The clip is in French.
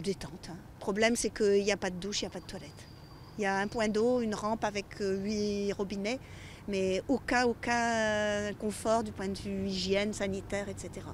Détente. Hein. Le problème, c'est qu'il n'y a pas de douche, il n'y a pas de toilette. Il y a un point d'eau, une rampe avec euh, huit robinets, mais aucun, aucun euh, confort du point de vue hygiène, sanitaire, etc.